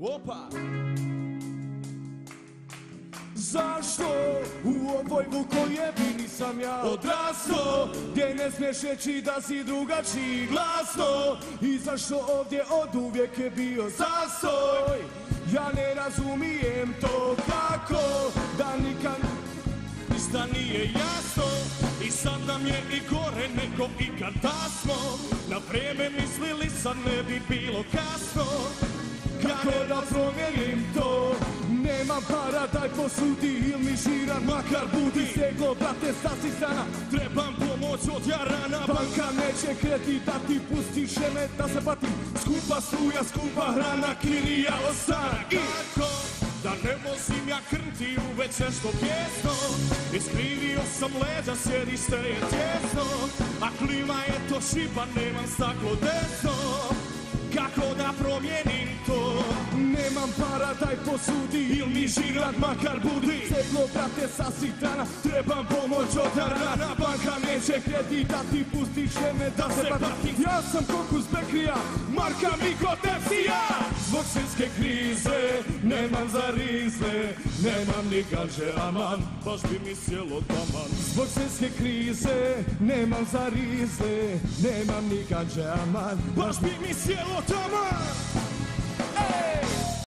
Opa! Zašto u ovoj vukojebi nisam ja odrasto Gdje ne smiješ reći da si drugačiji glasno? I zašto ovdje od uvijek je bio zastoj? Ja ne razumijem to kako Da nikad ništa nije jasno. I sad nam je i gore nego ikad da smo. Na vrijeme mislili sad ne bi bilo kasno kako da promijenim to? Nemam para, daj posudi il mi žiran makar budi Steglo, brate, sasisana Trebam pomoć od jarana. Banka neće kredit da ti pustiš žene da se patim Skupa struja, skupa hrana, kirija ostana I kako da ne vozim ja krnti u nešto pjesno Iskrivio sam leđa, sjedište je tjesno. A klima je to šiba, nemam staklo desno. Kako da promijenim Nemam para, daj posudi Il mi žigrat makar budi. Ceglo, brate, sasitana Trebam pomoć od rana. Banka neće kredit da ti pustiš vreme da se batim Ja sam kokus Bekrija, Marka Miko Tepsija Zbog svjetske krize Nemam za rizle Nemam ni ganže aman Baš bi mi sjelo taman. Zbog svjetske krize Nemam za rizle Nemam ni ganže aman Baš bi mi sjelo taman